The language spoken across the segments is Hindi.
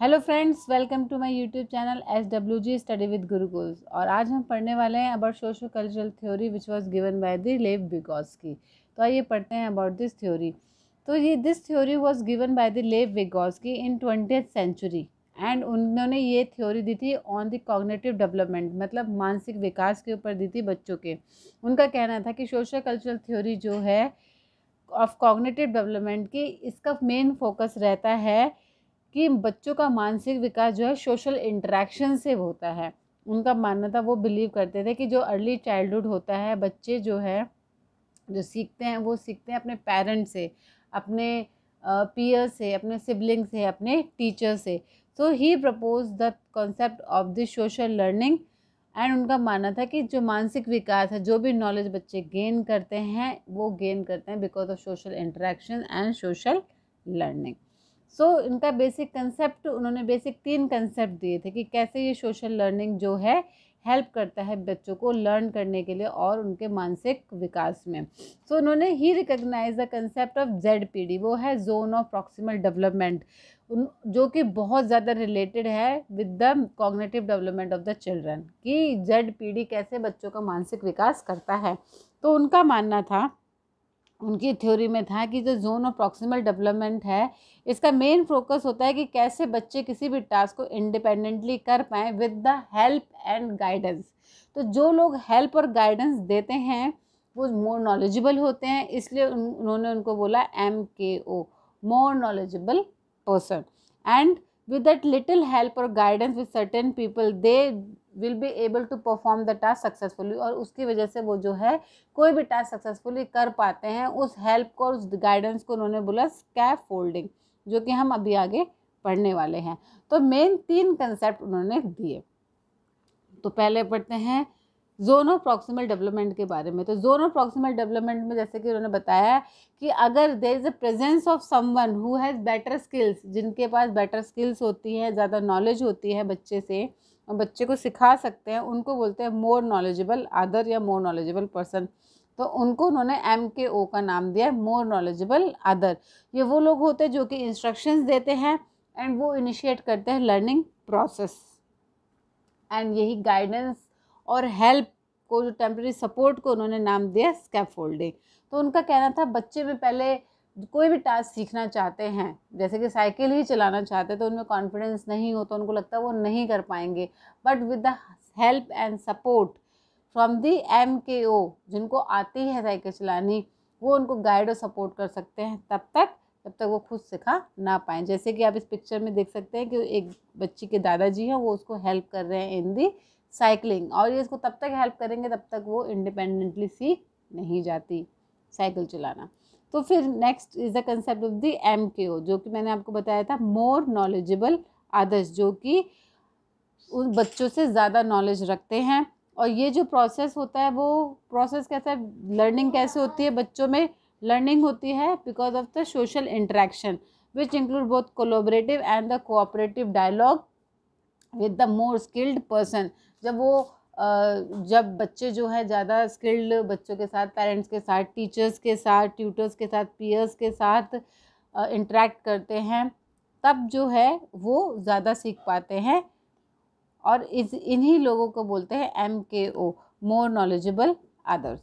Hello friends welcome to my YouTube channel S W G study with Gurukuls और आज हम पढ़ने वाले हैं about socio cultural theory which was given by the Lev की तो आइए पढ़ते हैं अबाउट दिस थ्योरी तो ये this theory was given by the Lev की इन ट्वेंटी सेंचुरी एंड उन्होंने ये थ्योरी दी थी ऑन द कॉग्नेटिव डेवलपमेंट मतलब मानसिक विकास के ऊपर दी थी बच्चों के। उनका कहना था कि सोशल कल्चरल थ्योरी जो है ऑफ़ कॉग्नेटिव डेवलपमेंट की, इसका मेन फोकस रहता है कि बच्चों का मानसिक विकास जो है सोशल इंटरेक्शन से होता है। उनका मानना था, वो बिलीव करते थे कि जो अर्ली चाइल्डहुड होता है, बच्चे जो है, जो सीखते हैं, वो सीखते हैं अपने पेरेंट्स से, अपने पीयर से, अपने सिबलिंग से, अपने टीचर से। So he propose the concept of the social learning and उनका मानना था कि जो मानसिक विकास है, जो भी नॉलेज बच्चे गेन करते हैं, वो गेन करते हैं because of social interaction and social learning so so, इनका बेसिक कंसेप्ट उन्होंने बेसिक तीन कंसेप्ट दिए थे कि कैसे ये सोशल लर्निंग जो है हेल्प करता है बच्चों को लर्न करने के लिए और उनके मानसिक विकास में। सो so, उन्होंने he recognize the concept of Z P D वो है जोन ऑफ़ प्रॉक्सिमल डेवलपमेंट उन जो कि बहुत ज़्यादा रिलेटेड है with the cognitive development of the children कि जेड पी डी कैसे बच्चों का मानसिक विकास करता है। तो उनका मानना था उनकी थ्योरी में था कि जो जोन ऑफ़ प्रॉक्सिमल डेवलपमेंट है इसका मेन फोकस होता है कि कैसे बच्चे किसी भी टास्क को इंडिपेंडेंटली कर पाएँ with the help and guidance तो जो लोग हेल्प और गाइडेंस देते हैं वो मोर नॉलेजेबल होते हैं इसलिए उन, उन्होंने उनको बोला M K O more knowledgeable person and with that little help or guidance with certain people they will be able to perform the task successfully और उसकी वजह से वो जो है, कोई भी टास्क सक्सेसफुली कर पाते हैं, उस हेल्प को उस गाइडेंस को उन्होंने बोला स्कैप फोल्डिंग जो कि हम अभी आगे पढ़ने वाले हैं। तो मेन तीन कंसेप्ट उन्होंने दिए। तो पहले पढ़ते हैं जोन प्रॉक्सिमल डेवलपमेंट के बारे में। तो जोन प्रॉक्सिमल डेवलपमेंट में जैसे कि उन्होंने बताया कि अगर there is a presence of someone who has better skills जिनके पास बेटर स्किल्स होती हैं, ज़्यादा नॉलेज होती है बच्चे से बच्चे को सिखा सकते हैं, उनको बोलते हैं मोर नॉलेजेबल अदर या मोर नॉलेजेबल पर्सन तो उनको उन्होंने एम के ओ का नाम दिया मोर नॉलेजेबल अदर ये वो लोग होते हैं जो कि इंस्ट्रक्शंस देते हैं एंड वो इनिशिएट करते हैं लर्निंग प्रोसेस एंड यही गाइडेंस और हेल्प को जो टेम्प्रेरी सपोर्ट को उन्होंने नाम दिया स्कैफोल्डिंग तो उनका कहना था, बच्चे में पहले कोई भी टास्क सीखना चाहते हैं, जैसे कि साइकिल ही चलाना चाहते हैं तो उनमें कॉन्फिडेंस नहीं हो तो उनको लगता है वो नहीं कर पाएँगे। But with the help and support from the M K O जिनको आती है साइकिल चलानी, वो उनको गाइड और सपोर्ट कर सकते हैं। तब तक जब तक वो खुद सिखा ना पाएँ। जैसे कि आप इस पिक्चर में देख सकते हैं कि एक बच्ची के दादाजी हैं, वो उसको हेल्प कर रहे हैं इन दी साइकिलिंग और ये इसको तब तक हेल्प करेंगे, तब तक वो इंडिपेंडेंटली सीख नहीं जाती साइकिल चलाना। तो फिर next is the concept of the M K O जो कि मैंने आपको बताया था मोर नॉलेजेबल अदर्स जो कि उन बच्चों से ज़्यादा नॉलेज रखते हैं। और ये जो प्रोसेस होता है, वो प्रोसेस कैसा है? लर्निंग कैसे होती है बच्चों में? लर्निंग होती है because of the social interaction which include both collaborative and the cooperative dialogue with the more skilled person जब वो जब बच्चे जो है ज़्यादा स्किल्ड बच्चों के साथ पेरेंट्स के साथ टीचर्स के साथ ट्यूटर्स के साथ पीयर्स के साथ इंटरेक्ट करते हैं, तब जो है वो ज़्यादा सीख पाते हैं और इस, इन्हीं लोगों को बोलते हैं M K O more knowledgeable others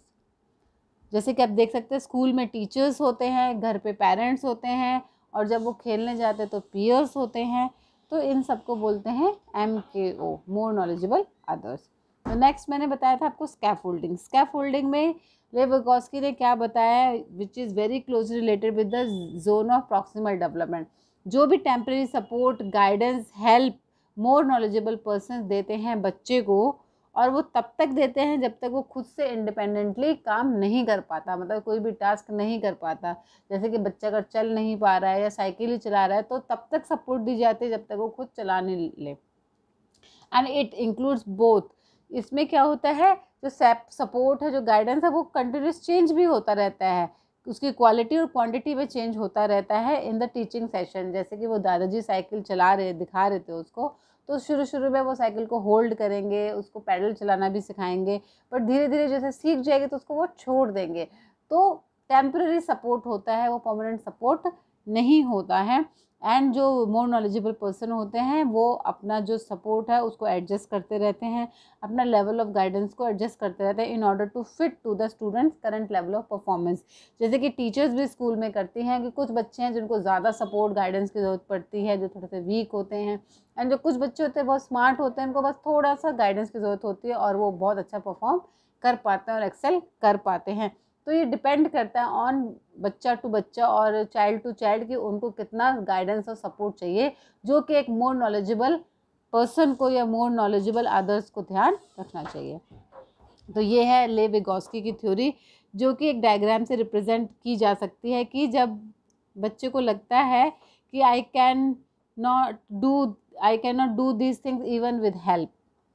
जैसे कि आप देख सकते हैं स्कूल में टीचर्स होते हैं, घर पे पेरेंट्स होते हैं और जब वो खेलने जाते हैं तो पीयर्स होते हैं तो इन सबको बोलते हैं M K O more knowledgeable others next मैंने बताया था आपको स्कैफोल्डिंग स्कैफोल्डिंग में लेवगॉस्की ने क्या बताया which is very close related with the zone of proximal development जो भी temporary support guidance help more knowledgeable person देते हैं बच्चे को, और वो तब तक देते हैं जब तक वो खुद से इंडिपेंडेंटली काम नहीं कर पाता मतलब कोई भी टास्क नहीं कर पाता। जैसे कि बच्चा अगर चल नहीं पा रहा है या साइकिल ही चला रहा है तो तब तक सपोर्ट दी जाती है जब तक वो खुद चलाने ले। एंड इट इंक्लूड्स बोथ इसमें क्या होता है? जो सपोर्ट है, जो गाइडेंस है, वो कंटिन्यूस चेंज भी होता रहता है। उसकी क्वालिटी और क्वांटिटी में चेंज होता रहता है इन द टीचिंग सेशन जैसे कि वो दादाजी साइकिल चला रहे, दिखा रहे थे उसको तो शुरू शुरू में वो साइकिल को होल्ड करेंगे, उसको पैडल चलाना भी सिखाएँगे पर धीरे धीरे जैसे सीख जाएगी तो उसको वो छोड़ देंगे। तो टेम्प्रेरी सपोर्ट होता है, वो परमानेंट सपोर्ट नहीं होता है। एंड जो मोर नॉलेजेबल पर्सन होते हैं, वो अपना जो सपोर्ट है, उसको एडजस्ट करते रहते हैं। अपना लेवल ऑफ़ गाइडेंस को एडजस्ट करते रहते हैं in order to fit to the students current level of performance जैसे कि टीचर्स भी स्कूल में करती हैं कि कुछ बच्चे हैं जिनको ज़्यादा सपोर्ट गाइडेंस की ज़रूरत पड़ती है, जो थोड़े से वीक होते हैं। एंड जो कुछ बच्चे होते हैं, बहुत स्मार्ट होते हैं, उनको बस थोड़ा सा गाइडेंस की ज़रूरत होती है और वो बहुत अच्छा परफॉर्म कर पाते हैं और एक्सेल कर पाते हैं। तो ये डिपेंड करता है ऑन बच्चा टू बच्चा और चाइल्ड टू चाइल्ड कि उनको कितना गाइडेंस और सपोर्ट चाहिए, जो कि एक मोर नॉलेजेबल पर्सन को या मोर नॉलेजेबल अदर्स को ध्यान रखना चाहिए। तो ये है ले विगोस्की की थ्योरी जो कि एक डायग्राम से रिप्रेजेंट की जा सकती है कि जब बच्चे को लगता है कि I can not do I can not do this things even with help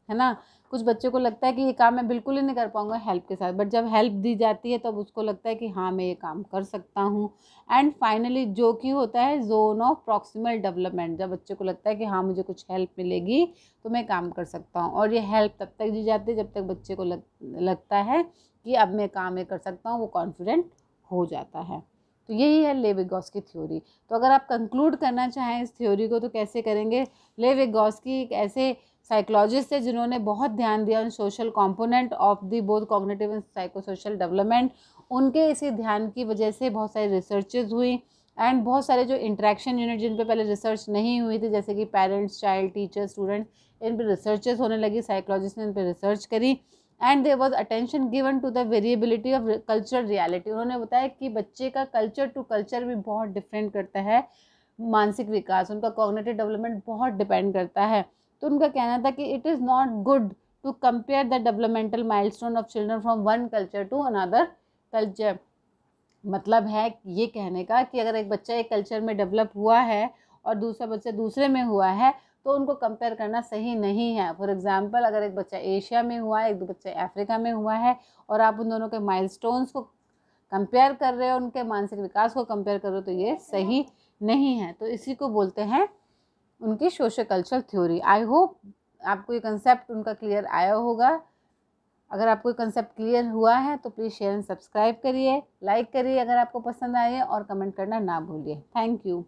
है ना? कुछ बच्चों को लगता है कि ये काम मैं बिल्कुल ही नहीं कर पाऊँगा हेल्प के साथ बट जब हेल्प दी जाती है तब उसको लगता है कि हाँ मैं ये काम कर सकता हूँ। एंड फाइनली जो कि होता है जोन ऑफ़ प्रॉक्सिमल डेवलपमेंट जब बच्चे को लगता है कि हाँ मुझे कुछ हेल्प मिलेगी तो मैं काम कर सकता हूँ। और ये हेल्प तब तक दी जाती है जब तक बच्चे को लग, लगता है कि अब मैं काम ये कर सकता हूँ वो कॉन्फिडेंट हो जाता है। तो यही है लेविगॉस की थ्योरी तो अगर आप कंक्लूड करना चाहें इस थ्योरी को तो कैसे करेंगे? लेविगॉस की एक ऐसे साइकोलॉजिस्ट है जिन्होंने बहुत ध्यान दिया उन social component of the both cognitive and psycho social development उनके इसी ध्यान की वजह से बहुत सारी रिसर्चेज हुई एंड बहुत सारे जो इंट्रैक्शन यूनिट जिन पे पहले रिसर्च नहीं हुई थी, जैसे कि पेरेंट्स चाइल्ड टीचर स्टूडेंट इन पर रिसर्चेज होने लगी साइकोलॉजिस्ट ने इन पर रिसर्च करी and there was attention given to the variability of cultural reality उन्होंने बताया कि बच्चे का कल्चर टू कल्चर भी बहुत डिफरेंट करता है, मानसिक विकास, उनका कॉग्नेटिव डेवलपमेंट बहुत डिपेंड करता है। तो उनका कहना था कि it is not good to compare the developmental milestone of children from one culture to another culture मतलब है ये कहने का कि अगर एक बच्चा एक कल्चर में डेवलप हुआ है और दूसरा बच्चा दूसरे में हुआ है तो उनको कंपेयर करना सही नहीं है। फॉर एग्ज़ाम्पल अगर एक बच्चा एशिया में हुआ है एक बच्चा अफ्रीका में हुआ है और आप उन दोनों के माइलस्टोन्स को कंपेयर कर रहे हो, उनके मानसिक विकास को कंपेयर कर रहे हो तो ये सही नहीं है। तो इसी को बोलते हैं उनकी social cultural theory I hope आपको ये कंसेप्ट उनका क्लियर आया होगा। अगर आपको ये कंसेप्ट क्लियर हुआ है तो प्लीज़ शेयर एंड सब्सक्राइब करिए लाइक करिए अगर आपको पसंद आए, और कमेंट करना ना भूलिए। Thank you